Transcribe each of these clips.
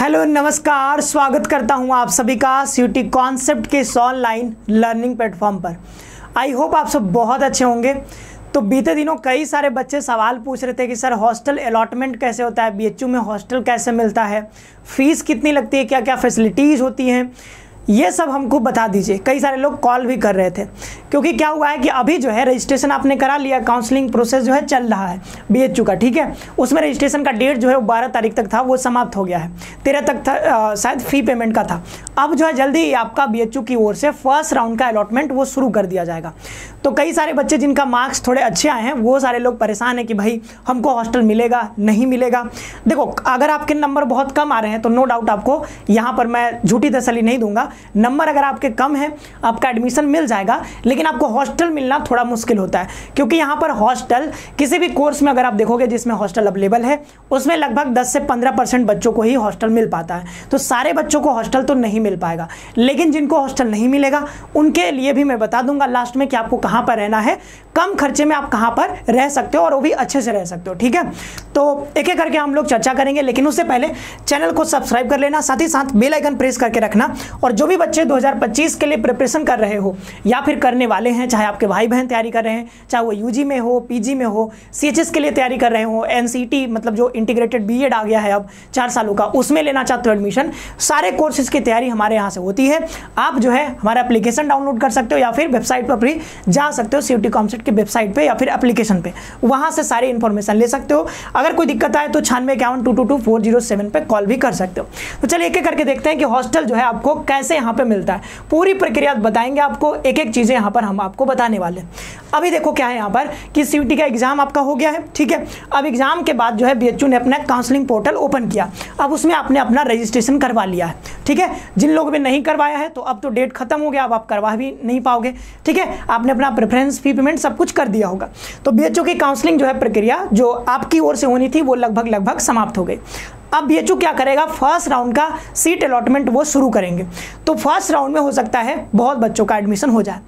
Hello, नमस्कार। स्वागत करता हूँ आप सभी का सीयूटी कॉन्सेप्ट के इस ऑनलाइन लर्निंग प्लेटफॉर्म पर। आई होप आप सब बहुत अच्छे होंगे। तो बीते दिनों कई सारे बच्चे सवाल पूछ रहे थे कि, सर हॉस्टल अलॉटमेंट कैसे होता है? बीएचयू में हॉस्टल कैसे मिलता है? फ़ीस कितनी लगती है? क्या क्या फैसिलिटीज़ होती हैं? ये सब हमको बता दीजिए। कई सारे लोग कॉल भी कर रहे थे। क्योंकि क्या हुआ है कि अभी जो है रजिस्ट्रेशन आपने करा लिया काउंसलिंग प्रोसेस जो है चल रहा है बी एच का, ठीक है? उसमें रजिस्ट्रेशन का डेट जो है वो बारह तारीख तक था, वो समाप्त हो गया है। तेरह तक था शायद फ़ी पेमेंट का था। अब जो है जल्दी आपका बीएचयू की ओर से फ़र्स्ट राउंड का अलॉटमेंट वो शुरू कर दिया जाएगा। तो कई सारे बच्चे जिनका मार्क्स थोड़े अच्छे आए हैं, वो सारे लोग परेशान हैं कि भाई हमको हॉस्टल मिलेगा, नहीं मिलेगा। देखो, अगर आपके नंबर बहुत कम आ रहे हैं तो नो डाउट आपको यहाँ पर मैं झूठी तसली नहीं दूँगा नंबर अगर आपके कम है, आपका एडमिशन मिल जाएगा, लेकिन आपको हॉस्टल मिलना थोड़ा मुश्किल होता है, क्योंकि यहाँ पर हॉस्टल किसी भी कोर्स में अगर आप देखोगे जिसमें हॉस्टल अवेलेबल है, उसमें लगभग 10 से 15 परसेंट बच्चों को ही हॉस्टल मिल पाता है। तो सारे बच्चों को हॉस्टल तो नहीं मिल पाएगा, लेकिन जिनको हॉस्टल नहीं मिलेगा, उनके लिए भी मैं बता दूँगा लास्ट में कि आपको कहाँ पर रहना है, कम खर्चे में आप कहाँ पर रह सकते हो और वो भी अच्छे से रह सकते हो, ठीक है? तो एक एक करके हम लोग चर्चा करेंगे, लेकिन उससे पहले चैनल को सब्सक्राइब कर लेना, साथ ही साथ बेल आइकन प्रेस करके रखना, और जो भी बच्चे 2025 के लिए प्रिपरेशन कर रहे हो, या फिर करने वाले हैं, चाहे आपके भाई बहन तैयारी कर रहे हैं, चाहे वो यूजी में हो पीजी में हो सीएचएस के लिए तैयारी कर रहे हो एनसीटी मतलब जो इंटीग्रेटेड बीएड आ गया है अब, चार सालों का, उसमें लेना चाहते हो एडमिशन सारे कोर्सेज की तैयारी हमारे यहाँ से होती है। आप जो है, हमारा एप्लीकेशन डाउनलोड कर सकते हो, या फिर वेबसाइट पर भी जा सकते हो सी टी की वेबसाइट पर या फिर एप्लीकेशन पे। वहाँ से सारी इन्फॉर्मेशन ले सकते हो। अगर कोई दिक्कत आए तो छानवे इक्यावन टू पर कॉल भी कर सकते हो। तो चलिए एक एक करके देखते हैं कि हॉस्टल जो है आपको कैसे यहाँ पे मिलता है। पूरी प्रक्रिया बताएँगे आपको एक एक चीज़ें यहाँ पर हम आपको बताने वाले अभी देखो क्या है यहाँ पर कि सी का एग्ज़ाम आपका हो गया है, ठीक है? अब एग्ज़ाम के बाद जो है बीएचयू ने अपना काउंसलिंग पोर्टल ओपन किया। अब उसमें आपने अपना रजिस्ट्रेशन करवा लिया है, ठीक है? जिन लोगों ने नहीं करवाया है तो अब तो डेट खत्म हो गया, अब आप करवा भी नहीं पाओगे, ठीक है? आपने अपना प्रेफरेंस फ़ी पेमेंट सब कुछ कर दिया होगा। तो बी की काउंसलिंग जो है प्रक्रिया जो आपकी ओर से होनी थी, वो लगभग लगभग समाप्त हो गई। अब बी क्या करेगा? फ़र्स्ट राउंड का सीट अलॉटमेंट वो शुरू करेंगे। तो फ़र्स्ट राउंड में हो सकता है बहुत बच्चों का एडमिशन हो जाए।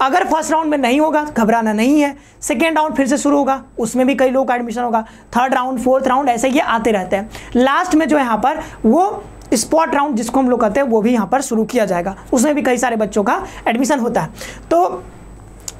अगर फ़र्स्ट राउंड में नहीं होगा, घबराना नहीं है। सेकेंड राउंड फिर से शुरू होगा, उसमें भी कई लोग का एडमिशन होगा। थर्ड राउंड फोर्थ राउंड ऐसे ये आते रहते हैं। लास्ट में जो यहाँ पर, वो स्पॉट राउंड जिसको हम लोग कहते हैं, वो भी यहाँ पर शुरू किया जाएगा। उसमें भी कई सारे बच्चों का एडमिशन होता है। तो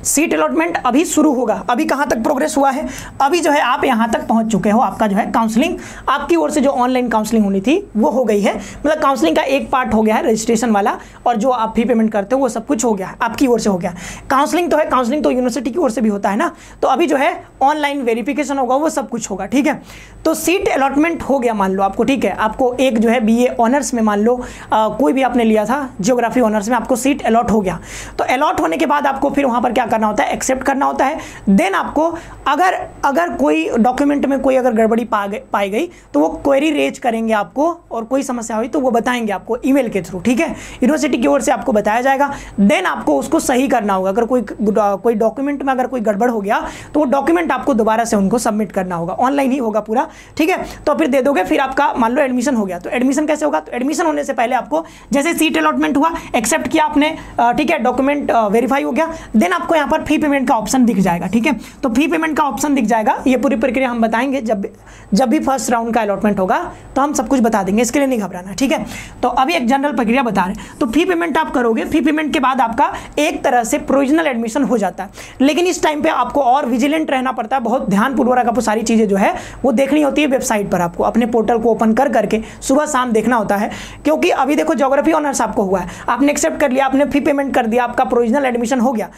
सीट अलॉटमेंट अभी शुरू होगा। अभी कहाँ तक प्रोग्रेस हुआ है? अभी जो है आप यहाँ तक पहुँच चुके हो, आपका जो है काउंसलिंग आपकी ओर से जो ऑनलाइन काउंसलिंग होनी थी, वो हो गई है। मतलब काउंसलिंग का एक पार्ट हो गया है रजिस्ट्रेशन वाला, और जो आप फ़ी पेमेंट करते हो, वो सब कुछ हो गया, आपकी ओर से हो गया। काउंसलिंग तो है काउंसलिंग तो यूनिवर्सिटी की ओर से भी होता है ना? तो अभी जो है ऑनलाइन वेरिफिकेशन होगा, वो सब कुछ होगा, ठीक है? तो सीट अलॉटमेंट हो गया मान लो आपको, ठीक है? आपको एक जो है बीए ऑनर्स में मान लो कोई भी आपने लिया था जियोग्राफी ऑनर्स में आपको सीट अलॉट हो गया। तो अलॉट होने के बाद आपको फिर वहाँ पर क्या करना होता है एक्सेप्ट करना होता है देन आपको अगर अगर कोई डॉक्यूमेंट में कोई अगर गड़बड़ी पाई गई तो वो क्वेरी रेज करेंगे आपको और कोई समस्या हुई तो वो बताएँगे आपको ईमेल के थ्रू ठीक है? यूनिवर्सिटी की ओर से आपको बताया जाएगा देन आपको उसको सही करना होगा। अगर कोई कोई डॉक्यूमेंट में अगर कोई गड़बड़ हो गया तो वो डॉक्यूमेंट आपको दोबारा से उनको सबमिट करना होगा। ऑनलाइन ही होगा पूरा, ठीक है? तो फिर दे दोगे, फिर आपका, मान लो एडमिशन हो गया तो एडमिशन कैसे होगा? तो एडमिशन होने से पहले आपको जैसे सीट अलॉटमेंट हुआ एक्सेप्ट किया आपने ठीक है? डॉक्यूमेंट वेरीफाई हो गया देन आपको यहाँ पर फ़ी पेमेंट का ऑप्शन दिख जाएगा, ठीक है? तो फ़ी पेमेंट का ऑप्शन दिख जाएगा। ये पूरी प्रक्रिया हम बताएँगे। जब जब भी फ़र्स्ट राउंड का अलॉटमेंट होगा तो हम सब कुछ बता देंगे। इसके लिए नहीं घबराना, ठीक है? तो अभी एक जनरल प्रक्रिया बता रहे तो फ़ी पेमेंट आप करोगे फ़ी पेमेंट के बाद आपका एक तरह से प्रोविजनल एडमिशन हो जाता है। लेकिन इस टाइम पे आपको और विजिलेंट रहना पड़ता है। बहुत ध्यानपूर्वक आपको सारी चीज़ें जो है, वो देखनी होती है वेबसाइट पर आपको। अपने पोर्टल को ओपन कर करके सुबह शाम देखना होता है। क्योंकि अभी देखो जोग्राफी ऑनर्स आपको हुआ है। आपने एक्सेप्ट कर लिया, आपने फ़ी पेमेंट कर दिया, आपका प्रोविजनल एडमिशन हो गया।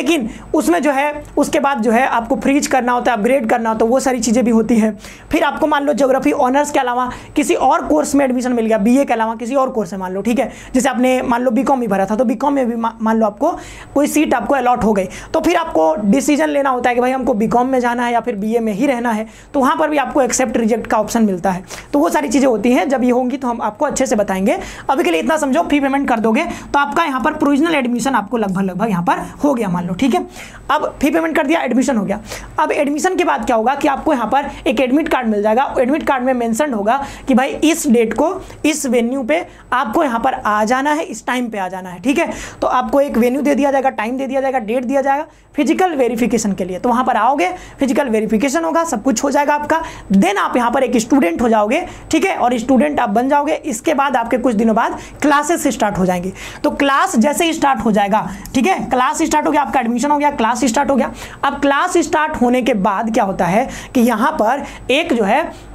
लेकिन उसमें जो है, उसके बाद जो है आपको फ्रीज करना होता है अपग्रेड करना होता है, वो सारी चीज़ें भी होती हैं। फिर आपको मान लो जोग्राफी ऑनर्स के अलावा किसी और कोर्स में एडमिशन मिल गया बीए के अलावा किसी और कोर्स में मान लो, ठीक है? जैसे आपने मान लो बीकॉम ही भरा था तो बीकॉम में भी मान लो आपको कोई सीट आपको अलॉट हो गई। तो फिर आपको डिसीज़न लेना होता है कि भाई हमको बीकॉम में जाना है या फिर बीए में ही रहना है तो वहाँ पर भी आपको एक्सेप्ट रिजेक्ट का ऑप्शन मिलता है। तो वो सारी चीज़ें होती हैं, जब ये होंगी तो हम आपको अच्छे से बताएँगे। अभी के लिए इतना समझो फ़ी पेमेंट कर दोगे तो आपका यहाँ पर प्रोविजनल एडमिशन आपको लगभग लगभग यहाँ पर हो गया मान लो। लो, ठीक है? अब फ़ी पेमेंट कर दिया एडमिशन हो गया। अब एडमिशन के बाद क्या होगा कि आपको यहाँ पर एक एडमिट कार्ड मिल जाएगा। एडमिट कार्ड में मेंशन होगा कि भाई इस डेट को, इस वेन्यू पे आपको यहाँ पर आ जाना है, इस टाइम पे आ जाना है, ठीक है? तो आपको एक वेन्यू दे दिया जाएगा टाइम दे दिया जाएगा डेट दिया जाएगा फ़िज़िकल वेरिफिकेशन के लिए। तो वहाँ पर आओगे फ़िज़िकल वेरिफिकेशन होगा, सब कुछ हो जाएगा आपका। देन आप यहाँ पर एक स्टूडेंट हो जाओगे, ठीक है? और स्टूडेंट आप बन जाओगे। इसके बाद आपके कुछ दिनों बाद क्लासेस स्टार्ट हो जाएँगी। तो क्लास जैसे ही स्टार्ट हो जाएगा, ठीक है? क्लास स्टार्ट हो गया, आपका एडमिशन हो गया क्लास स्टार्ट हो गया। अब क्लास स्टार्ट होने के बाद क्या होता है कि यहाँ पर एक जो है,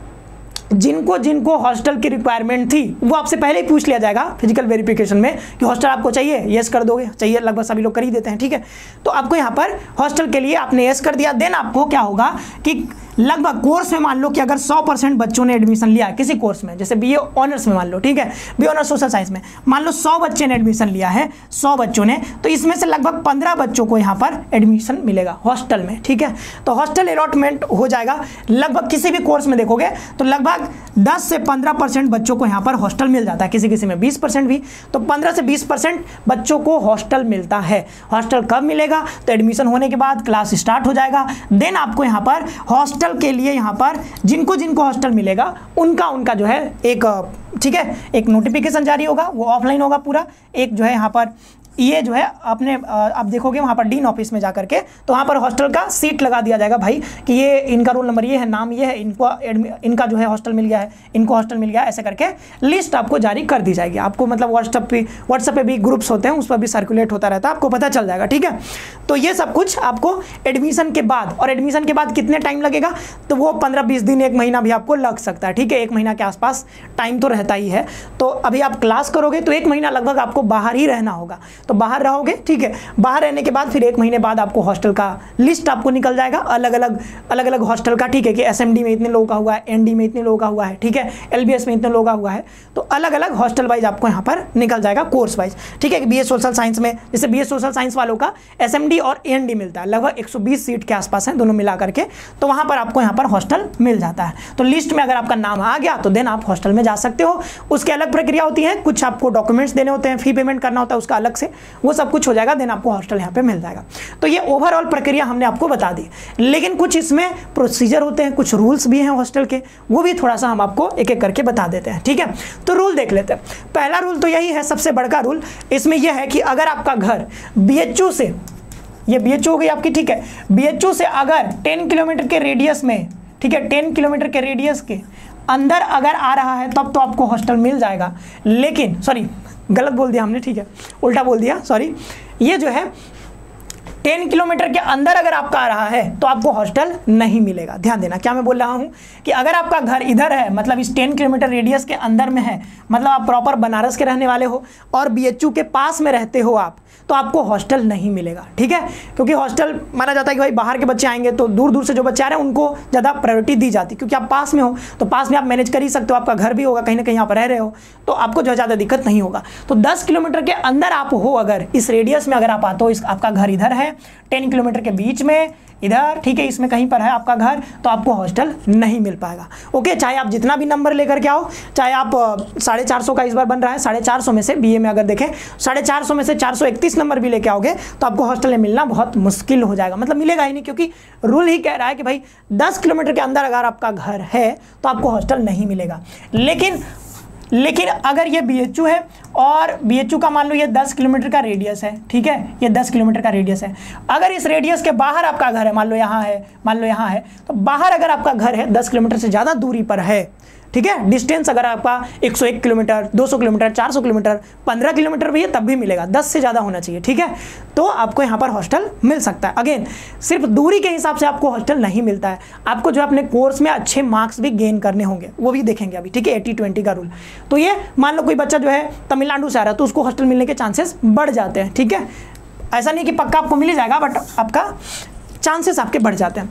जिनको जिनको हॉस्टल की रिक्वायरमेंट थी, वो आपसे पहले ही पूछ लिया जाएगा फ़िज़िकल वेरिफिकेशन में कि हॉस्टल आपको चाहिए? यस कर दोगे? चाहिए, लगभग सभी लोग कर ही देते हैं, ठीक है? तो आपको यहाँ पर हॉस्टल के लिए आपने यस कर दिया। देन आपको क्या होगा कि लगभग कोर्स में मान लो कि अगर 100 परसेंट बच्चों ने एडमिशन लिया किसी कोर्स में, जैसे बी ऑनर्स में मान लो, ठीक है? बीए ऑनर्स सोशल साइंस में। मान लो 100 बच्चे ने एडमिशन लिया है 100 बच्चों ने तो इसमें से लगभग 15 बच्चों को यहाँ पर एडमिशन मिलेगा हॉस्टल में, ठीक है? तो हॉस्टल अलॉटमेंट हो जाएगा, लगभग किसी भी कोर्स में देखोगे तो लगभग दस से पंद्रह बच्चों को यहाँ पर हॉस्टल मिल जाता है, किसी किसी में बीस भी। तो पंद्रह से बीस बच्चों को हॉस्टल मिलता है। हॉस्टल कब मिलेगा? तो एडमिशन होने के बाद क्लास स्टार्ट हो जाएगा। देन आपको यहाँ पर हॉस्टल के लिए यहाँ पर जिनको जिनको हॉस्टल मिलेगा, उनका उनका जो है एक, ठीक है, एक नोटिफिकेशन जारी होगा, वो ऑफलाइन होगा पूरा। एक जो है यहाँ पर ये जो है, आपने आप देखोगे वहाँ पर डीन ऑफ़िस में जा करके तो वहाँ पर हॉस्टल का सीट लगा दिया जाएगा भाई कि ये इनका रोल नंबर ये है, नाम ये है, इनको इनका जो है हॉस्टल मिल गया है, इनको हॉस्टल मिल गया ऐसे करके लिस्ट आपको जारी कर दी जाएगी। आपको मतलब व्हाट्सअप पे व्हाट्सअप पे भी ग्रुप्स होते हैं, उस पर भी सर्कुलेट होता रहता है, आपको पता चल जाएगा, ठीक है? तो ये सब कुछ आपको एडमिशन के बाद, और एडमिशन के बाद कितने टाइम लगेगा? तो वो पंद्रह बीस दिन, एक महीना भी आपको लग सकता है, ठीक है? एक महीना के आसपास टाइम तो रहता ही है। तो अभी आप क्लास करोगे तो एक महीना लगभग आपको बाहर ही रहना होगा। तो बाहर रहोगे, ठीक है? बाहर रहने के बाद फिर एक महीने बाद आपको हॉस्टल का लिस्ट आपको निकल जाएगा अलग अलग अलग अलग हॉस्टल का, ठीक है कि एसएमडी में इतने लोगों का हुआ है एनडी में इतने लोगों का हुआ है, ठीक है? एलबीएस में इतने लोगों का हुआ है तो अलग अलग हॉस्टल वाइज आपको यहाँ पर निकल जाएगा कोर्स वाइज, ठीक है? बी सोशल साइंस में, जैसे बी सोशल साइंस वालों का एसएमडी और ए मिलता है, लगभग एक सौ बीस सीट के आसपास है दोनों मिला करके तो वहाँ पर आपको यहाँ पर हॉस्टल मिल जाता है। तो लिस्ट में अगर आपका नाम आ गया तो देन आप हॉस्टल में जा सकते हो। उसकी अलग प्रक्रिया होती है, कुछ आपको डॉक्यूमेंट्स देने होते हैं, फ़ी पेमेंट करना होता है उसका अलग से वो सब कुछ हो जाएगा देन आपको हॉस्टल यहाँ पे मिल जाएगा। तो ये ओवरऑल प्रक्रिया हमने आपको बता दी। लेकिन कुछ इसमें प्रोसीजर होते हैं, कुछ रूल्स भी हैं हॉस्टल के, वो भी थोड़ा सा हम आपको एक एक करके बता देते हैं, ठीक है? तो रूल देख लेते हैं। पहला रूल तो यही है, सबसे बड़का रूल इसमें यह है कि अगर आपका घर बी से, ये बी हो गई आपकी, ठीक है? बी से अगर टेन किलोमीटर के रेडियस में, ठीक है? टेन किलोमीटर के रेडियस के अंदर अगर आ रहा है, तब तो आपको हॉस्टल मिल जाएगा। लेकिन सॉरी गलत बोल दिया हमने ठीक है। उल्टा बोल दिया सॉरी ये जो है टेन किलोमीटर के अंदर अगर आपका आ रहा है तो आपको हॉस्टल नहीं मिलेगा। ध्यान देना, क्या मैं बोल रहा हूँ कि अगर आपका घर इधर है मतलब इस टेन किलोमीटर रेडियस के अंदर में है मतलब आप प्रॉपर बनारस के रहने वाले हो और बीएचयू के पास में रहते हो आप तो आपको हॉस्टल नहीं मिलेगा, ठीक है? क्योंकि हॉस्टल माना जाता है कि भाई बाहर के बच्चे आएँगे तो दूर दूर से जो बच्चे आ रहे हैं, उनको ज़्यादा प्रायोरिटी दी जाती है, क्योंकि आप पास में हो तो पास में आप मैनेज कर ही सकते हो, आपका घर भी होगा, कहीं ना कहीं आप रह रहे हो तो आपको जो ज़्यादा दिक्कत नहीं होगा। तो दस किलोमीटर के अंदर आप हो अगर, इस रेडियस में अगर आप आते हो, इस आपका घर इधर है टेन किलोमीटर के बीच में, इधर, ठीक है, इसमें कहीं पर है आपका घर तो आपको हॉस्टल नहीं मिल पाएगा। ओके, चाहे आप जितना भी नंबर लेकर के आओ, चाहे आप साढ़े चार सौ का इस बार बन रहा है, साढ़े चार सौ में से बीए में अगर देखें, साढ़े चार सौ में से चार सौ इकतीस नंबर भी लेके आओगे तो आपको हॉस्टल में मिलना बहुत मुश्किल हो जाएगा। मतलब मिलेगा ही नहीं, क्योंकि रूल ही कह रहा है कि भाई, दस किलोमीटर के अंदर अगर आपका घर है तो आपको हॉस्टल नहीं मिलेगा। लेकिन लेकिन अगर ये बीएचयू है और बीएचयू का मान लो ये 10 किलोमीटर का रेडियस है, ठीक है? ये 10 किलोमीटर का रेडियस है। अगर इस रेडियस के बाहर आपका घर है, मान लो यहाँ है, मान लो यहाँ है तो बाहर अगर आपका घर है 10 किलोमीटर से ज़्यादा दूरी पर है ठीक है? डिस्टेंस अगर आपका 101 किलोमीटर 200 किलोमीटर 400 किलोमीटर 15 किलोमीटर भी है, तब भी मिलेगा। 10 से ज़्यादा होना चाहिए, ठीक है? तो आपको यहाँ पर हॉस्टल मिल सकता है। अगेन सिर्फ़ दूरी के हिसाब से आपको हॉस्टल नहीं मिलता है। आपको जो अपने कोर्स में अच्छे मार्क्स भी गेन करने होंगे, वो भी देखेंगे अभी, ठीक है? एटी ट्वेंटी का रूल तो ये, मान लो कोई बच्चा जो है तमिलनाडु से आ रहा है तो उसको हॉस्टल मिलने के चांसेस बढ़ जाते हैं, ठीक है? ऐसा नहीं कि पक्का आपको मिल जाएगा बट आपका चांसेस आपके बढ़ जाते हैं।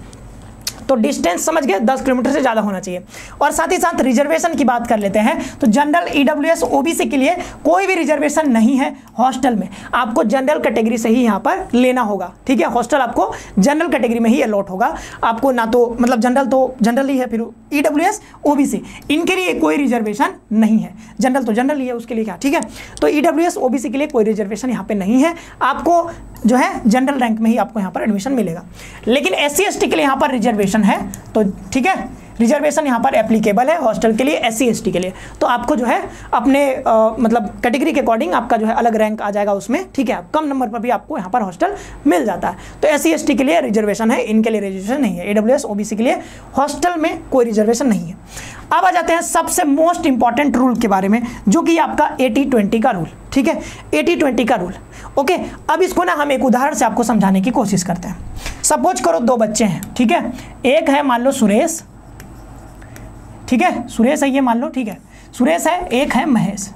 तो डिस्टेंस समझ गए, दस किलोमीटर से ज़्यादा होना चाहिए। और साथ ही साथ रिजर्वेशन की बात कर लेते हैं तो जनरल ईडब्ल्यूएस ओबीसी के लिए कोई भी रिजर्वेशन नहीं है हॉस्टल में। आपको जनरल कैटेगरी से ही यहाँ पर लेना होगा, ठीक है? हॉस्टल आपको जनरल कैटेगरी में ही अलॉट होगा। आपको ना तो मतलब जनरल तो जनरल ही है, फिर ईडब्ल्यूएस ओबीसी इनके लिए कोई रिजर्वेशन नहीं है। जनरल तो जनरल ही है, उसके लिए क्या, ठीक है? तो ईडब्ल्यूएस ओबीसी के लिए कोई रिजर्वेशन यहाँ पे नहीं है। आपको जो है, जनरल रैंक में ही आपको यहाँ पर एडमिशन मिलेगा। लेकिन एस सी के लिए यहाँ पर रिजर्वेशन है तो ठीक है? रिजर्वेशन यहाँ पर एप्लीकेबल है हॉस्टल के लिए एस सी के लिए। तो आपको जो है अपने आ, मतलब कैटेगरी के अकॉर्डिंग आपका जो है अलग रैंक आ जाएगा उसमें ठीक है? कम नंबर पर भी आपको यहाँ पर हॉस्टल मिल जाता है। तो एस सी के लिए रिजर्वेशन है इनके लिए रिजर्वेशन नहीं है। ए डब्ल्यू के लिए हॉस्टल में कोई रिजर्वेशन नहीं है। अब आ जाते हैं सबसे मोस्ट इंपॉर्टेंट रूल के बारे में जो कि आपका एटी ट्वेंटी का रूल ठीक है? एटी ट्वेंटी का रूल ओके अब इसको ना हम एक उदाहरण से आपको समझाने की कोशिश करते हैं। सपोज़ करो दो बच्चे हैं, ठीक है? एक है मान लो सुरेश, ठीक है? सुरेश है ये मान लो, ठीक है? सुरेश है, एक है महेश।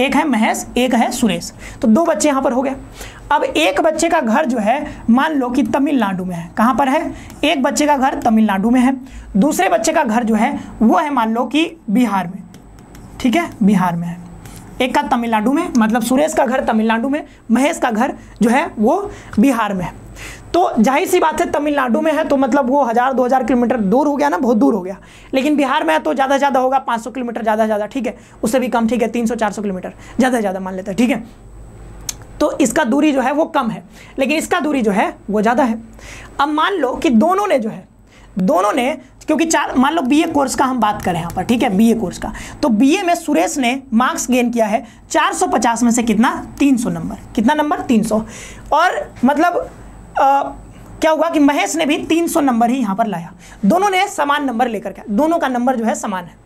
एक है महेश, एक है सुरेश। तो दो बच्चे यहाँ पर हो गए। अब एक बच्चे का घर जो है, मान लो कि तमिलनाडु में है। कहाँ पर है? एक बच्चे का घर तमिलनाडु में है। दूसरे बच्चे का घर जो है, वो है मान लो कि बिहार में, ठीक है? बिहार में है। एक का तमिलनाडु में मतलब सुरेश का घर तमिलनाडु में, महेश का घर जो है वो बिहार में तो ज़ाहिर सी बात है, तमिलनाडु में है तो मतलब वो हज़ार, दो हज़ार किलोमीटर दूर हो गया ना, बहुत दूर हो गया। लेकिन बिहार में है तो ज़्यादा ज़्यादा होगा, पाँच सौ किलोमीटर, ज़्यादा से ज़्यादा, ठीक है? उससे भी कम, ठीक है, तीन सौ, चार सौ किलोमीटर, ज़्यादा से ज़्यादा मान लेते हैं, ठीक है? तो इसका दूरी जो है वो कम है, लेकिन इसका दूरी जो है वो ज़्यादा है। अब मान लो कि दोनों ने जो है, दोनों ने क्योंकि चार मान लो बीए कोर्स का हम बात करें यहाँ पर ठीक है? बीए कोर्स का। तो बीए में सुरेश ने मार्क्स गेन किया है 450 में से कितना? 300 नंबर कितना नंबर 300 और मतलब आ, क्या हुआ कि महेश ने भी 300 नंबर ही यहाँ पर लाया। दोनों ने समान नंबर लेकर के दोनों का नंबर जो है समान है।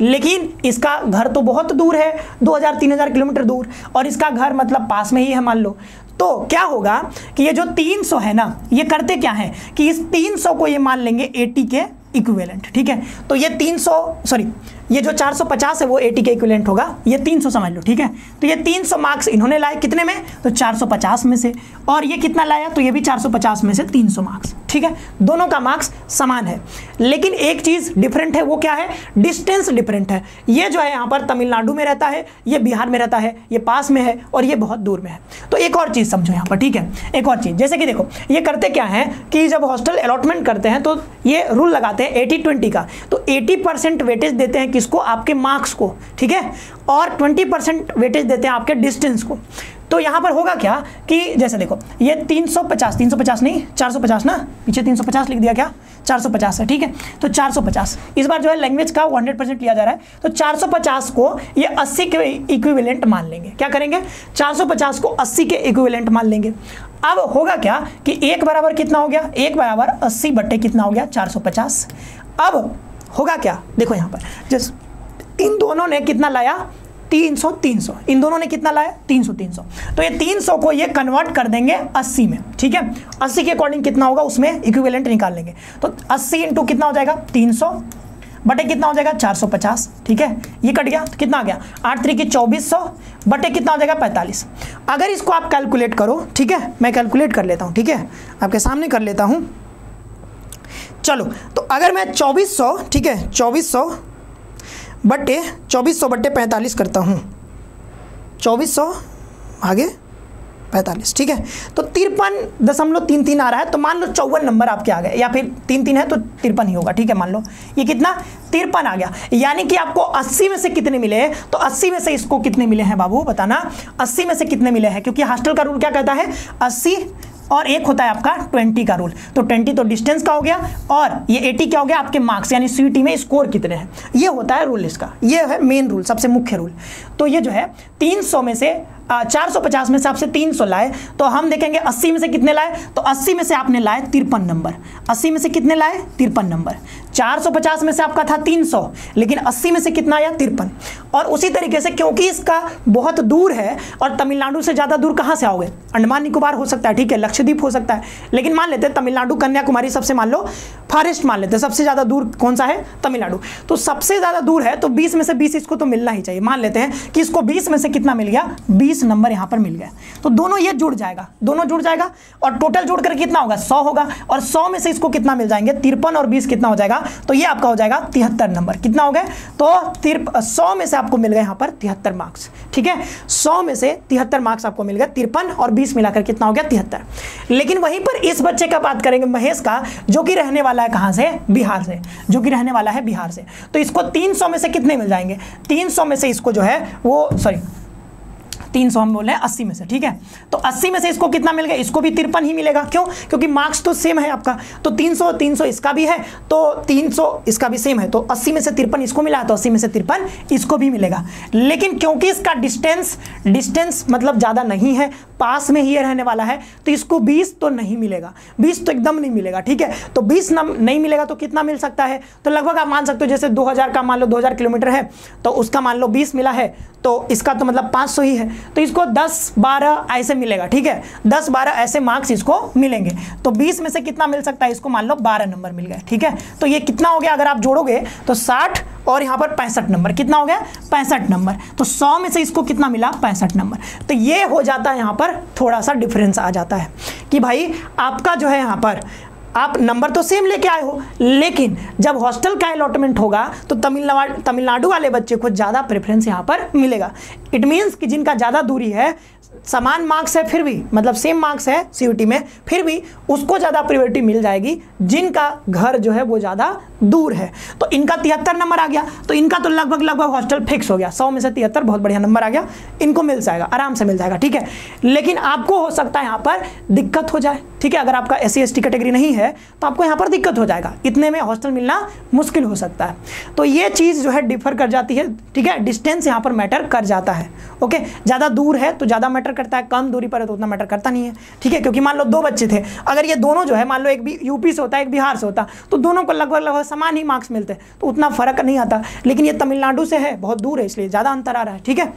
लेकिन इसका घर तो बहुत दूर है 2000-3000 किलोमीटर दूर और इसका घर मतलब पास में ही है मान लो। तो क्या होगा कि ये जो 300 है ना ये करते क्या है कि इस 300 को ये मान लेंगे 80 के इक्विवेलेंट ठीक है? तो ये 300 सॉरी ये जो 450 है, वो 80 के इक्विवेलेंट होगा। ये 300 समझ लो, ठीक है? तो ये 300 मार्क्स इन्होंने लाए कितने में? तो 450 में से। और ये कितना लाया? तो ये भी 450 में से 300 मार्क्स ठीक है? दोनों का मार्क्स समान है। लेकिन एक चीज़ डिफरेंट है, वो क्या है? डिस्टेंस डिफरेंट है। ये जो है, यहाँ पर तमिलनाडु में रहता है, ये बिहार में रहता है, ये पास में है, और ये बहुत दूर में है। तो एक और चीज़ समझो यहाँ पर, ठीक है? एक और चीज़, जैसे कि देखो, ये करते क्या है कि जब हॉस्टल अलॉटमेंट करते हैं तो ये रूल लगाते हैं एटी ट्वेंटी का। तो एटी वेटेज देते हैं किसको? आपके मार्क्स को, ठीक है? और ट्वेंटी परसेंट वेटेज देते हैं आपके डिस्टेंस को। तो यहाँ पर होगा क्या कि जैसे देखो, ये 350 350 नहीं 450 ना? पीछे 350 लिख दिया क्या? 450 है, ठीक है? तो 450 इस बार जो है लैंग्वेज का 100 परसेंट लिया जा रहा है। तो 450 को ये 80 के इक्विवेलेंट मान लेंगे। क्या करेंगे? 450 को 80 के इक्विवेलेंट मान लेंगे। अब होगा क्या कि एक बराबर कितना हो गया? एक बराबर 80 बट्टे कितना हो गया? 450 अब होगा क्या? देखो यहाँ पर। जस, इन दोनों ने कितना लाया? 300 300 इन दोनों ने कितना लाया? 300 300 तो ये 300 को ये कन्वर्ट कर देंगे 80 में, ठीक है? 80 के अकॉर्डिंग कितना होगा उसमें? इक्विवेलेंट निकाल लेंगे। तो 80 इंटू कितना हो जाएगा? 300 बटे कितना हो जाएगा? 450 ठीक है? ये कट गया तो कितना आ गया? आठ तरीके चौबीस सौ, बटे कितना हो जाएगा? 45 अगर इसको आप कैलकुलेट करो, ठीक है? मैं कैलकुलेट कर लेता हूँ, ठीक है? आपके सामने कर लेता हूँ। चलो तो अगर मैं 2400 ठीक है 2400 बट्टे, चौबीस सौ बट्टे पैंतालीस करता हूँ। चौबीस सौ आगे पैंतालीस, ठीक है? तो तिरपन दशमलव तीन तीन आ रहा है तो मान लो चौवन नंबर आपके आ गए, या फिर तीन तीन है तो तिरपन ही होगा, ठीक है, मान लो। ये कितना? तिरपन आ गया। यानी कि आपको 80 में से कितने मिले? तो 80 में से इसको कितने मिले हैं बाबू? बताना। 80 में से कितने मिले हैं? क्योंकि हॉस्टल का रूल क्या कहता है? 80 और एक होता है आपका ट्वेंटी का रूल तो ट्वेंटी तो डिस्टेंस का हो गया और ये एटी क्या हो गया? आपके मार्क्स यानी सीटी में स्कोर कितने हैं? ये होता है रूल इसका. ये है मेन रूल सबसे मुख्य रूल तो ये जो है, तीन सौ में से चार सौ पचास में से आपसे तीन सौ लाए तो हम देखेंगे अस्सी में से कितने लाए? तो अस्सी में से आपने लाए तिरपन नंबर. अस्सी में से कितने लाए? तिरपन नंबर. चार सौ पचास में से आपका था तीन सौ, लेकिन अस्सी में से कितना आया? तिरपन। और उसी तरीके से क्योंकि इसका बहुत दूर है, और तमिलनाडु से ज़्यादा दूर कहाँ से आओगे? अंडमान निकोबार हो सकता है, ठीक है, लक्षद्वीप हो सकता है, लेकिन मान लेते हैं तमिलनाडु कन्याकुमारी सबसे मान लो, फॉरेस्ट मान लेते हैं, सबसे ज़्यादा दूर कौन सा है? तमिलनाडु। तो सबसे ज़्यादा दूर है तो बीस में से बीस इसको तो मिलना ही चाहिए। मान लेते हैं कि इसको बीस में से कितना मिल गया? बीस नंबर यहाँ पर मिल गया। तो दोनों ये जुड़ जाएगा, दोनों जुड़ जाएगा, और टोटल जोड़ कर कितना होगा? सौ होगा, और सौ में से इसको कितना मिल जाएँगे? तिरपन और बीस कितना हो जाएगा? तो ये आपका हो जाएगा तिहत्तर नंबर। कितना हो गया? तो सौ में से आपको मिल गए यहाँ पर तिहत्तर मार्क्स ठीक है? सौ में से तिहत्तर मार्क्स आपको मिल गए तिरपन और बीस मिलाकर कितना हो गया? तिहत्तर। लेकिन वहीं पर इस बच्चे का बात करेंगे महेश का, जो कि रहने वाला है कहाँ से? बिहार से। जो कि रहने वाला है बिहार से। तो इसको तीन सौ में से कितने मिल जाएँगे? तीन सौ में से इसको जो है वो सॉरी तीन सौ हम बोल रहे हैं अस्सी में से, ठीक है? तो अस्सी में से इसको कितना मिल गया? इसको भी तिरपन ही मिलेगा। क्यों? क्योंकि मार्क्स तो सेम है आपका। तो तीन सौ तीन सौ इसका भी है तो तीन सौ इसका भी सेम है। तो अस्सी में से तिरपन इसको मिला तो अस्सी में से तिरपन इसको भी मिलेगा। लेकिन क्योंकि इसका डिस्टेंस डिस्टेंस मतलब ज़्यादा नहीं है, पास में ही रहने वाला है तो इसको बीस तो नहीं मिलेगा। बीस तो एकदम नहीं मिलेगा, ठीक है? तो बीस नहीं मिलेगा तो कितना मिल सकता है? तो लगभग आप मान सकते हो, जैसे दो हज़ार का मान लो, दो हज़ार किलोमीटर है तो उसका मान लो बीस मिला है तो इसका तो मतलब 500 ही है। तो इसको 10 12 ऐसे मिलेगा, ठीक है? 10 12 ऐसे मार्क्स इसको मिलेंगे। तो 20 में से कितना मिल सकता है? इसको मान लो 12 नंबर मिल गया ठीक है? तो ये कितना हो गया अगर आप जोड़ोगे तो 60 और यहाँ पर पैंसठ नंबर कितना हो गया? पैंसठ नंबर तो 100 में से इसको कितना मिला? पैंसठ नंबर तो ये हो जाता है यहाँ पर थोड़ा सा डिफरेंस आ जाता है कि भाई आपका जो है यहाँ पर आप नंबर तो सेम लेके आए हो, लेकिन जब हॉस्टल का अलॉटमेंट होगा तो तमिलनाडु तमिलनाडु वाले बच्चे को ज़्यादा प्रेफरेंस यहाँ पर मिलेगा। इट मीन्स कि जिनका ज़्यादा दूरी है, समान मार्क्स है फिर भी मतलब सेम मार्क्स है सीयूटी में, फिर भी उसको ज़्यादा प्रियोरिटी मिल जाएगी, जिनका घर जो है वो ज़्यादा दूर है। तो इनका तिहत्तर नंबर आ गया तो इनका तो लगभग लगभग हॉस्टल फिक्स हो गया। सौ में से तिहत्तर बहुत बढ़िया नंबर आ गया, इनको मिल जाएगा, आराम से मिल जाएगा, ठीक है? लेकिन आपको हो सकता है यहाँ पर दिक्कत हो जाए। ठीक है, अगर आपका एस सी कैटेगरी नहीं है तो आपको यहाँ पर दिक्कत हो जाएगा। इतने में हॉस्टल मिलना मुश्किल हो सकता है। तो ये चीज़ जो है डिफर कर जाती है, ठीक है? डिस्टेंस यहाँ पर मैटर कर जाता है। ओके ज़्यादा दूर है तो ज़्यादा मैटर करता है, कम दूरी पर है तो उतना मैटर करता नहीं है। ठीक है? क्योंकि मान लो दो बच्चे थे। अगर ये दोनों जो है, मान लो एक भी यूपी से होता है एक बिहार से होता तो दोनों को लगभग लगभग समान ही मार्क्स मिलते तो उतना फ़र्क नहीं आता। लेकिन ये तमिलनाडु से है, बहुत दूर है, इसलिए ज़्यादा अंतर आ रहा है, ठीक है?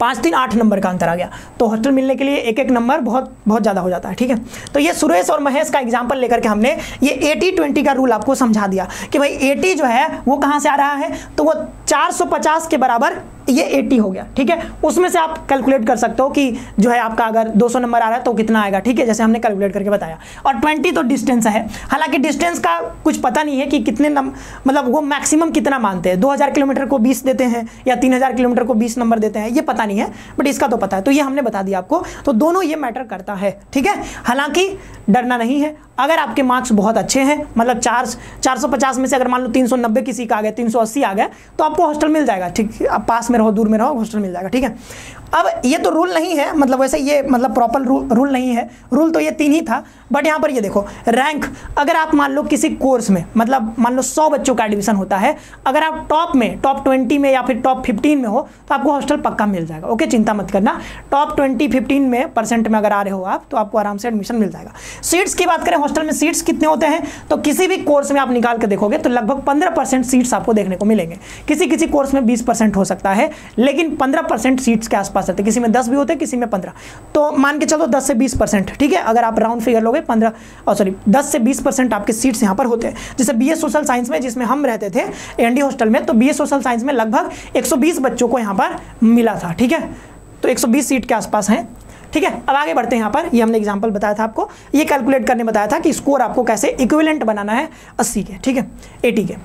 पाँच तीन आठ नंबर का अंतर आ गया। तो हॉस्टल मिलने के लिए एक एक नंबर बहुत बहुत ज़्यादा हो जाता है, ठीक है? तो ये सुरेश और महेश का एग्ज़ाम्पल लेकर के हमने ये एटी ट्वेंटी का रूल आपको समझा दिया कि भाई एटी जो है वो कहाँ से आ रहा है? तो वो चार सौ पचास के बराबर ये 80 हो गया, ठीक है? उसमें से आप कैलकुलेट कर सकते हो कि जो है आपका अगर 200 नंबर आ रहा है तो कितना आएगा, ठीक है? जैसे हमने कैलकुलेट करके बताया। और 20 तो डिस्टेंस है। हालाँकि डिस्टेंस का कुछ पता नहीं है कि कितने मतलब वो मैक्सिमम कितना मानते हैं। 2000 किलोमीटर को 20 देते हैं या 3000 किलोमीटर को 20 नंबर देते हैं, ये पता नहीं है बट इसका तो पता है। तो ये हमने बता दिया आपको। तो दोनों ये मैटर करता है, ठीक है? हालाँकि डरना नहीं है। अगर आपके मार्क्स बहुत अच्छे हैं मतलब चार चार सौ पचास में से अगर मान लो तीन सौ नब्बे किसी का आ गया, तीन सौ अस्सी आ गया तो आपको हॉस्टल मिल जाएगा, ठीक? आप पास में रहो, दूर में रहो हॉस्टल मिल जाएगा, ठीक है? अब ये तो रूल नहीं है मतलब वैसे ये मतलब प्रॉपर रूल रूल नहीं है। रूल तो ये तीन ही था बट यहाँ पर ये देखो रैंक अगर आप मान लो किसी कोर्स में मतलब मान लो सौ बच्चों का एडमिशन होता है, अगर आप टॉप में टॉप ट्वेंटी में या फिर टॉप फिफ्टीन में हो तो आपको हॉस्टल पक्का मिल जाएगा ओके चिंता मत करना टॉप ट्वेंटी फिफ्टीन में परसेंट में अगर आ रहे हो आप तो आपको आराम से एडमिशन मिल जाएगा। सीट्स की बात करें हॉस्टल में सीट्स कितने होते हैं? तो किसी भी कोर्स में आप निकाल के देखोगे तो लगभग पंद्रह परसेंट सीट्स आपको देखने को मिलेंगे। किसी किसी कोर्स में बीस परसेंट हो सकता है, लेकिन पंद्रह परसेंट सीट्स के आसपास रहते हैं। किसी में दस भी होते हैं, किसी में पंद्रह। तो मान के चलो दस से बीस परसेंट, ठीक है? अगर आप राउंड फिगर लोगे, पंद्रह और सॉरी दस से बीस परसेंट आपके सीट्स यहाँ पर होते हैं। जैसे बी सोशल साइंस में, जिसमें हम रहते थे एनडी हॉस्टल में तो बी सोशल साइंस में लगभग 120 बच्चों को यहाँ पर मिला था, ठीक है? तो 120 सीट के आसपास हैं। ठीक है? अब आगे बढ़ते हैं यहाँ पर। ये हमने एग्ज़ाम्पल बताया था आपको। ये कैलकुलेट करने बताया था कि स्कोर आपको कैसे इक्विलेंट बनाना है 80 के, ठीक है? एटी के।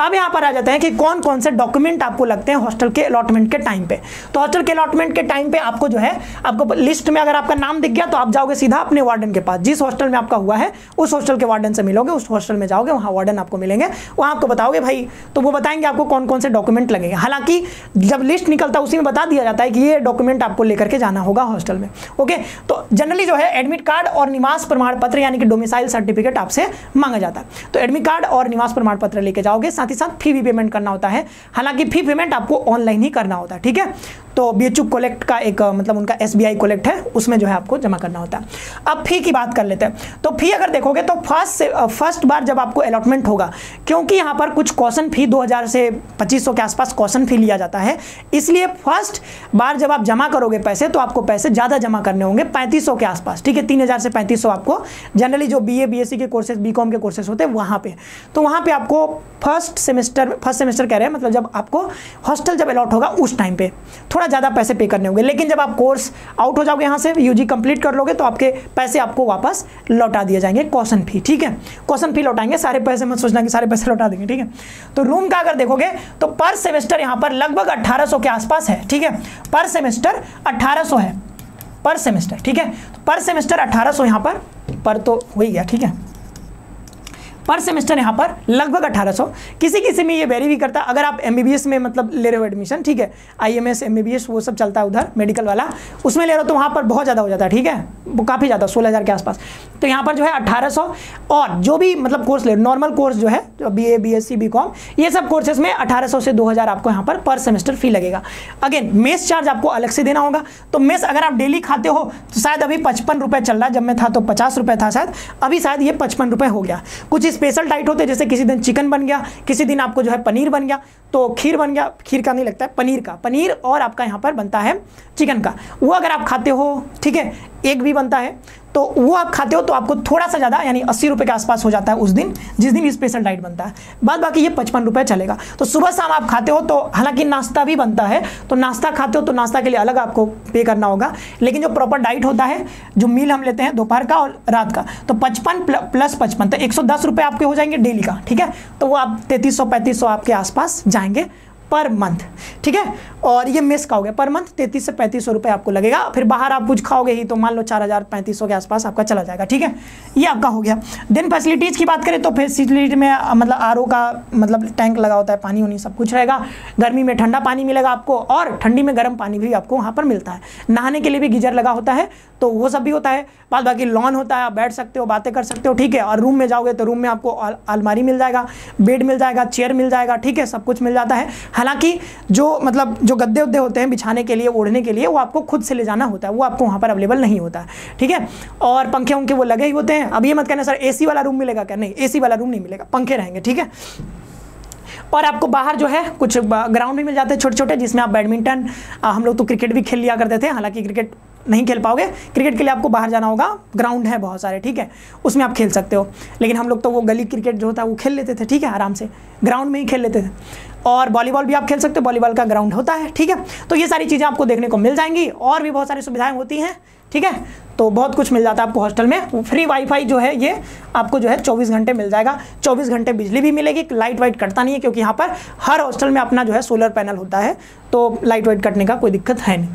अब यहाँ पर आ जाते हैं कि कौन कौन से डॉक्यूमेंट आपको लगते हैं हॉस्टल के अलॉटमेंट के टाइम पे। तो हॉस्टल के अलॉटमेंट के टाइम पे आपको जो है, आपको लिस्ट में अगर आपका नाम दिख गया तो आप जाओगे सीधा अपने वार्डन के पास। जिस हॉस्टल में आपका हुआ है, उस हॉस्टल के वार्डन से मिलोगे, उस हॉस्टल में जाओगे, वहाँ वार्डन आपको मिलेंगे। वहाँ आपको बताओगे, भाई तो वो बताएँगे आपको कौन कौन से डॉक्यूमेंट लगेंगे। हालाँकि जब लिस्ट निकलता है, उसी में बता दिया जाता है कि ये डॉक्यूमेंट आपको लेकर के जाना होगा हॉस्टल में। ओके तो जनरली जो है एडमिट कार्ड और निवास प्रमाण पत्र, यानी कि डोमिसाइल सर्टिफिकेट आपसे मांगा जाता है। तो एडमिट कार्ड और निवास प्रमाण पत्र लेके जाओगे साथ ही साथ फ़ी भी पेमेंट करना होता है। हालाँकि फ़ी पेमेंट आपको ऑनलाइन ही करना होता है, ठीक है? तो बी एच कोलेक्ट का एक मतलब उनका एस बी कोलेक्ट है, उसमें जो है आपको जमा करना होता है। अब फ़ी की बात कर लेते हैं। तो फ़ी अगर देखोगे तो फ़र्स्ट से फ़र्स्ट बार जब आपको अलॉटमेंट होगा, क्योंकि यहाँ पर कुछ क्वेश्चन फ़ी 2000 से 2500 के आसपास क्वेश्चन फ़ी लिया जाता है, इसलिए फ़र्स्ट बार जब आप जमा करोगे पैसे तो आपको पैसे ज़्यादा जमा करने होंगे, पैंतीस के आसपास, ठीक है? तीन से पैंतीस आपको जनरली जो बी ए के कोर्सेज बी के कोर्सेज होते हैं, वहाँ पे। तो वहाँ पे आपको फ़र्स्ट सेमेस्टर फ़र्स्ट सेमेस्टर कह रहे हैं मतलब जब आपको हॉस्टल जब अलॉट होगा, उस टाइम पे। थोड़ा थोड़ा ज़्यादा पैसे पे करने होंगे। लेकिन जब आप कोर्स आउट हो जाओगे यहाँ से यू जी कंप्लीट कर लोगे तो आपके पैसे आपको वापस लौटा दिए जाएँगे क्वेश्चन फ़ी ठीक है? क्वेश्चन फ़ी लौटाएँगे, सारे पैसे मत सोचना कि सारे पैसे लौटा देंगे, ठीक है? तो रूम का अगर देखोगे तो पर सेमेस्टर यहाँ पर लगभग अट्ठारह के आसपास है, ठीक है? पर सेमेस्टर अट्ठारह है पर सेमेस्टर ठीक है? पर सेमेस्टर अट्ठारह यहाँ पर पर तो हो ही गया, ठीक है? पर सेमेस्टर यहाँ पर लगभग 1800 किसी किसी में ये वेरी भी करता। अगर आप एमबीबीएस में मतलब ले रहे हो एडमिशन ठीक है? आई एम वो सब चलता है उधर मेडिकल वाला। उसमें ले रहे हो तो वहाँ पर बहुत ज़्यादा हो जाता है ठीक है? वो काफ़ी ज़्यादा, सोलह के आसपास। तो यहाँ पर जो है अट्ठारह और जो भी मतलब कोर्स ले नॉर्मल कोर्स जो है B A B S C ये सब कोर्सेज में अठारह सौ से दो हज़ार आपको यहाँ पर पर सेमेस्टर फ़ी लगेगा। अगेन मेस चार्ज आपको अलग से देना होगा। तो मेस अगर आप डेली खाते हो तो शायद अभी पचपन रुपये चल रहा है। जब मैं था तो पचास रुपये था शायद। अभी शायद ये पचपन रुपये हो गया। कुछ स्पेशल डाइट होते हैं, जैसे किसी दिन चिकन बन गया, किसी दिन आपको जो है पनीर बन गया। तो खीर बन गया, खीर का नहीं लगता है, पनीर का। पनीर और आपका यहाँ पर बनता है चिकन का। वो अगर आप खाते हो, ठीक है, एक भी बनता है तो वो आप खाते हो तो आपको थोड़ा सा ज़्यादा, यानी अस्सी रुपये के आसपास हो जाता है उस दिन, जिस दिन स्पेशल डाइट बनता है। बाद बाकी ये पचपन रुपये चलेगा। तो सुबह शाम आप खाते हो तो हालाँकि नाश्ता भी बनता है तो नाश्ता खाते हो तो नाश्ता के लिए अलग आपको पे करना होगा। लेकिन जो प्रॉपर डाइट होता है, जो मील हम लेते हैं दोपहर का और रात का तो पचपन प्लस पचपन तो एक सौ आपके हो जाएँगे डेली का, ठीक है? तो वो आप तैतीस सौ आपके आसपास जाएँगे पर मंथ, ठीक है? और ये मिस का हो गया पर मंथ तैतीस से पैंतीस सौ रुपये आपको लगेगा। फिर बाहर आप कुछ खाओगे ही तो मान लो चार हज़ार पैंतीस सौ के आसपास आपका चला जाएगा, ठीक है? ये आपका हो गया। देन फैसिलिटीज़ की बात करें तो फैसिलिटी में मतलब आर का मतलब टैंक लगा होता है, पानी उनी सब कुछ रहेगा। गर्मी में ठंडा पानी मिलेगा आपको और ठंडी में गर्म पानी भी आपको वहाँ पर मिलता है। नहाने के लिए भी गीजर लगा होता है। तो वो सब भी होता है। बाद बाकी लॉन होता है, आप बैठ सकते हो, बातें कर सकते हो, ठीक है। और रूम में जाओगे तो रूम में आपको अलमारी मिल जाएगा, बेड मिल जाएगा, चेयर मिल जाएगा, ठीक है, सब कुछ मिल जाता है। हालाँकि जो मतलब जो गद्दे उद्दे होते हैं बिछाने के लिए, ओढ़ने के लिए, वो आपको खुद से ले जाना होता है, वो आपको वहाँ पर अवेलेबल नहीं होता है, ठीक है। और पंखे उनके वो लगे ही होते हैं। अब ये मत कहना, सर एसी वाला रूम मिलेगा क्या? नहीं एसी वाला रूम नहीं मिलेगा, पंखे रहेंगे, ठीक है। और आपको बाहर जो है, कुछ ग्राउंड भी मिल जाते हैं छोटे छोटे जिसमें आप बैडमिंटन हम लोग तो क्रिकेट भी खेल लिया करते थे, हालाँकि क्रिकेट नहीं खेल पाओगे। क्रिकेट के लिए आपको बाहर जाना होगा। ग्राउंड है बहुत सारे, ठीक है? उसमें आप खेल सकते हो। लेकिन हम लोग तो वो गली क्रिकेट जो होता है, वो खेल लेते थे, ठीक है? आराम से। ग्राउंड में ही खेल लेते थे। और वॉलीबॉल भी आप खेल सकते हो, वॉलीबॉल का ग्राउंड होता है, ठीक है? तो ये सारी चीज़ें आपको देखने को मिल जाएँगी। और भी बहुत सारी सुविधाएँ होती हैं। ठीक है? तो बहुत कुछ मिल जाता है आपको हॉस्टल में। फ्री वाईफाई जो है, ये आपको जो है 24 घंटे मिल जाएगा। 24 घंटे बिजली भी मिलेगी, लाइट वाइट कटता नहीं है क्योंकि यहाँ पर हर हॉस्टल में अपना जो है सोलर पैनल होता है तो लाइट वाइट कटने का कोई दिक्कत है नहीं।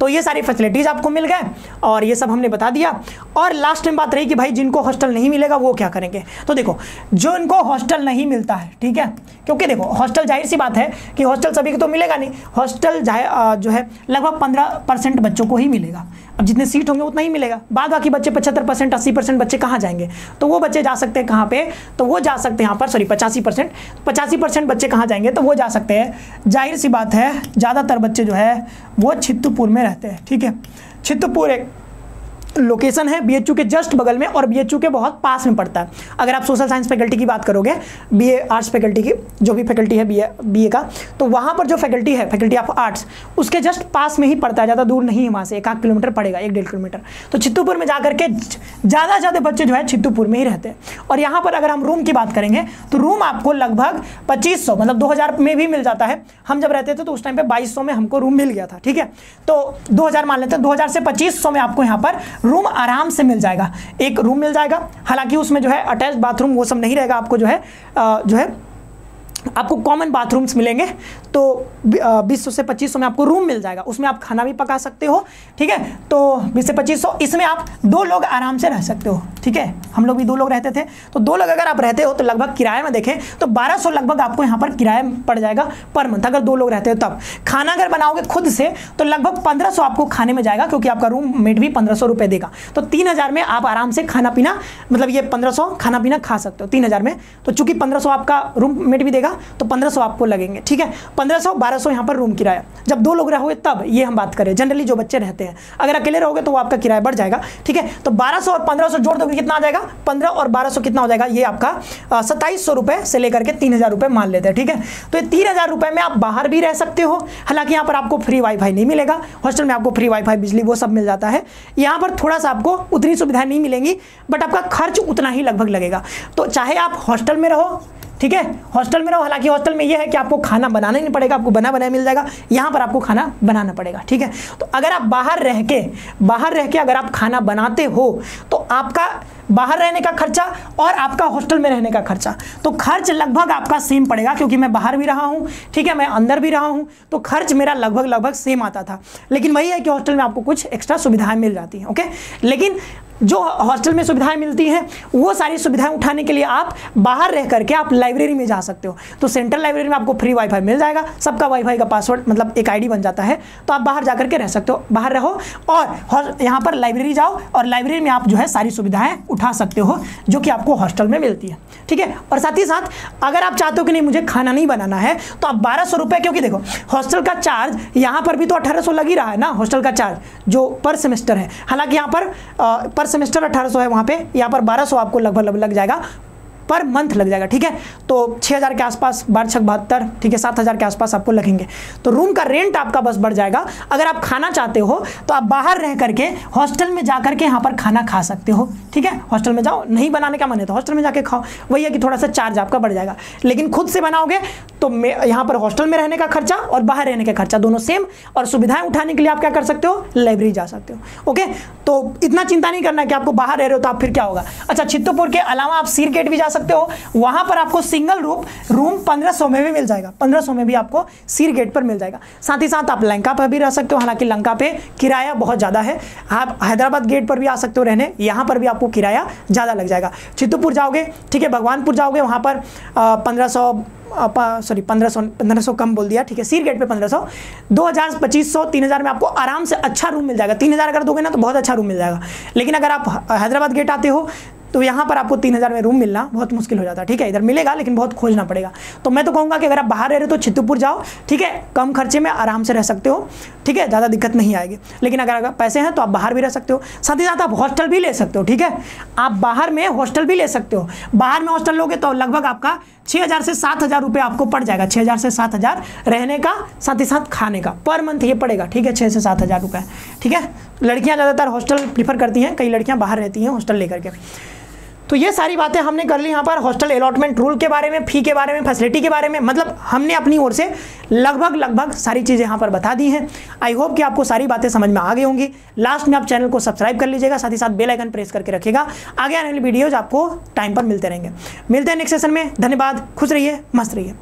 तो ये सारी फैसिलिटीज़ आपको मिल गए और ये सब हमने बता दिया। और लास्ट में बात रही कि भाई जिनको हॉस्टल नहीं मिलेगा, वो क्या करेंगे? तो देखो, जो इनको हॉस्टल नहीं मिलता है, ठीक है? क्योंकि देखो हॉस्टल ज़ाहिर सी बात है कि हॉस्टल सभी को तो मिलेगा नहीं। हॉस्टल जो है, लगभग पंद्रह परसेंट बच्चों को ही मिलेगा। अब जितने सीट होंगे, उतना ही मिलेगा। बाद बाकी बच्चे पचहत्तर परसेंट, अस्सी परसेंट बच्चे कहाँ जाएँगे? तो वो बच्चे जा सकते हैं कहाँ पे? तो वो जा सकते हैं यहाँ पर सॉरी पचासी परसेंट। पचासी परसेंट बच्चे कहाँ जाएँगे? तो वो जा सकते हैं। ज़ाहिर सी बात है, ज़्यादातर बच्चे जो है, वो छित्तुपुर में रहते हैं, ठीक है? छित्तुपुर एक लोकेशन है बीएचयू के जस्ट बगल में और बीएचयू के बहुत पास में पड़ता है। अगर आप सोशल साइंस फैकल्टी की बात करोगे बी ए आर्ट्स फैकल्टी की, जो भी फैकल्टी है बी ए का तो वहाँ पर जो फैकल्टी है, फैकल्टी ऑफ़ आर्ट्स, उसके जस्ट पास में ही पड़ता है, ज़्यादा दूर नहीं है वहाँ से, एक आध किलोमीटर पड़ेगा, एक डेढ़ किलोमीटर। तो चित्तूपुर में जाकर के ज़्यादा ज़्यादा बच्चे जो है चित्तूपुर में ही रहते हैं। और यहाँ पर अगर हम रूम की बात करेंगे तो रूम आपको लगभग पच्चीस मतलब दो हज़ार में भी मिल जाता है। हम जब रहते थे तो उस टाइम पर बाईस में हमको रूम मिल गया था, ठीक है? तो दो हज़ार मान लेते हैं, दो हज़ार से पच्चीस में आपको यहाँ पर रूम आराम से मिल जाएगा। एक रूम मिल जाएगा। हालाँकि उसमें जो है अटैच बाथरूम वो सब नहीं रहेगा। आपको जो है जो है, आपको कॉमन बाथरूम्स मिलेंगे। तो बीस सौ पच्चीस में आपको रूम मिल जाएगा। उसमें आप खाना भी पका सकते हो, ठीक है? तो बीस से पच्चीस इसमें आप दो लोग आराम से रह सकते हो, ठीक है? हम लोग भी दो लोग रहते थे। तो दो लोग अगर आप रहते हो तो लगभग किराए में देखें तो बारह लगभग आपको यहाँ पर किराया पड़ जाएगा पर मंथ अगर दो लोग रहते हो तब। खाना अगर बनाओगे खुद से तो लगभग पंद्रह आपको खाने में जाएगा, क्योंकि आपका रूम मेट भी पंद्रह सौ देगा। तो तीन हज़ार में आप आराम से खाना पीना मतलब ये पंद्रह खाना पीना खा सकते हो, तीन हज़ार में। तो चूँकि पंद्रह आपका रूम मेट भी देगा तो पंद्रह आपको लगेंगे, ठीक है? पंद्रह सौ, बारह सौ यहाँ पर रूम किराया। जब दो लोग रहोगे तब ये हम बात करें। जनरली जो बच्चे रहते हैं। अगर अकेले रहोगे तो वो आपका किराया बढ़ जाएगा। ठीक है? तो बारह सौ और पंद्रह सौ जोड़ दोगे कितना आ जाएगा? पंद्रह और बारह सौ कितना हो जाएगा? ये आपका सत्ताईस सौ रुपये से लेकर के तीन हज़ार रुपये मान लेते हैं। ठीक है? तो ये तीन हज़ार रुपये में आप बाहर भी रह सकते हो। हालाँकि यहाँ पर आपको फ्री वाईफाई नहीं मिलेगा। हॉस्टल में आपको फ्री वाईफाई बिजली वो सब मिल जाता है। यहाँ पर थोड़ा सा आपको उतनी सुविधाएँ नहीं मिलेंगी बट आपका खर्च उतना ही लगभग लगेगा। तो चाहे आप हॉस्टल में रहो ठीक है? हॉस्टल में रहो। हालाँकि हॉस्टल में ये है कि आपको खाना बनाना ही नहीं पड़ेगा, आपको बना बनाया मिल जाएगा। यहाँ पर आपको खाना बनाना पड़ेगा, ठीक है? तो अगर आप बाहर रह के, बाहर रह के अगर आप खाना बनाते हो तो आपका बाहर रहने का खर्चा और आपका हॉस्टल में रहने का खर्चा। तो खर्च लगभग आपका सेम पड़ेगा, क्योंकि मैं बाहर भी रहा हूँ, ठीक है? मैं अंदर भी रहा हूँ तो खर्च मेरा लगभग लगभग सेम आता था। लेकिन वही है कि हॉस्टल में आपको कुछ एक्स्ट्रा सुविधाएँ मिल जाती हैं ओके लेकिन जो हॉस्टल में सुविधाएँ मिलती हैं, वो सारी सुविधाएँ उठाने के लिए आप बाहर रह करके आप लाइब्रेरी में जा सकते हो। तो सेंट्रल लाइब्रेरी में आपको फ्री वाईफाई मिल जाएगा, सबका वाईफाई का पासवर्ड मतलब एक आईडी बन जाता है तो आप बाहर जा करके रह सकते हो, बाहर रहो और यहाँ पर लाइब्रेरी जाओ और लाइब्रेरी में आप जो है सारी सुविधाएँ उठा सकते हो, जो कि आपको हॉस्टल में मिलती है। ठीक है? और साथ ही साथ, अगर आप चाहते हो कि नहीं, मुझे खाना नहीं बनाना है तो आप बारह सौ रुपये क्योंकि देखो, हॉस्टल का चार्ज यहाँ पर भी तो अठारह सौ लग ही रहा है ना, हॉस्टल का चार्ज, जो पर सेमेस्टर है। हालाँकि यहाँ पर पर सेमेस्टर अठारह सौ है वहाँ पे। यहाँ पर बारह सौ आपको लगभग लग जाएगा। पर मंथ लग जाएगा, ठीक है? तो छः हज़ार के आसपास बारह छः बहत्तर, ठीक है, सात हज़ार के आसपास आपको लगेंगे। तो रूम का रेंट आपका बस बढ़ जाएगा। अगर आप खाना चाहते हो तो आप बाहर रह करके हॉस्टल में जा करके यहाँ पर खाना खा सकते हो, ठीक है? हॉस्टल में जाओ, नहीं बनाने का मन है तो हॉस्टल में जाके खाओ। वही है कि थोड़ा सा चार्ज आपका बढ़ जाएगा। लेकिन खुद से बनाओगे तो यहाँ पर हॉस्टल में रहने का खर्चा और बाहर रहने का खर्चा, दोनों सेम और सुविधाएँ उठाने के लिए आप क्या कर सकते हो? लाइब्रेरी जा सकते हो ओके तो इतना चिंता नहीं करना कि आपको बाहर रह रहे हो तो आप फिर क्या होगा? अच्छा चित्तौपुर के अलावा आप सीर गेट भी जा सकते हो। वहाँ पर आपको सिंगल रूम रूम पंद्रह सौ में भी मिल जाएगा। पंद्रह सौ में भी आपको सीर गेट पर मिल जाएगा। साथ ही साथ आप लंका पर भी रह सकते हो। हालाँकि लंका पे किराया बहुत ज़्यादा है। आप हैदराबाद गेट पर भी आ सकते हो रहने। यहाँ पर भी आपको किराया ज़्यादा लग जाएगा। चित्तौपुर जाओगे, ठीक है, भगवानपुर जाओगे, वहाँ पर पंद्रह सॉरी पंद्रह सौ पंद्रह सौ कम बोल दिया, ठीक है सीर गेट पे पंद्रह सौ। दो हज़ार, पच्चीस सौ, तीन हज़ार में आपको आराम से अच्छा रूम मिल जाएगा। तीन हज़ार अगर दोगे ना तो बहुत अच्छा रूम मिल जाएगा। लेकिन अगर आप हैदराबाद गेट आते हो तो यहाँ पर आपको तीन हज़ार में रूम मिलना बहुत मुश्किल हो जाता है। ठीक है, इधर मिलेगा, लेकिन बहुत खोजना पड़ेगा। तो मैं तो कहूँगा कि अगर आप बाहर रह रहे हो तो चित्तौपुर जाओ, ठीक है? कम खर्चे में आराम से रह सकते हो, ठीक है? ज़्यादा दिक्कत नहीं आएगी। लेकिन अगर अगर पैसे हैं तो आप बाहर भी रह सकते हो। साथ ही साथ आप हॉस्टल भी ले सकते हो, ठीक है? आप बाहर में हॉस्टल भी ले सकते हो। बाहर में हॉस्टल लोगे तो लगभग आपका छः हज़ार से सात हज़ार रुपये आपको पड़ जाएगा छः हज़ार से सात हज़ार रहने का, साथ ही साथ खाने का। पर मंथ ये पड़ेगा, ठीक है? छः से सात हज़ार रुपये, ठीक है? लड़कियाँ ज़्यादातर हॉस्टल प्रीफर करती हैं, कई लड़कियाँ बाहर रहती हैं हॉस्टल लेकर के। तो ये सारी बातें हमने कर ली यहाँ पर हॉस्टल अलॉटमेंट रूल के बारे में फ़ी के बारे में फैसिलिटी के बारे में मतलब हमने अपनी ओर से लगभग लगभग सारी चीज़ें यहाँ पर बता दी हैं। आई होप कि आपको सारी बातें समझ में आ गई होंगी। लास्ट में आप चैनल को सब्सक्राइब कर लीजिएगा, साथ ही साथ बेल आइकन प्रेस करके रखिएगा। आगे आने वाली वीडियोज़ आपको टाइम पर मिलते रहेंगे। मिलते हैं नेक्स्ट सेशन में। धन्यवाद। खुश रहिए, मस्त रहिए।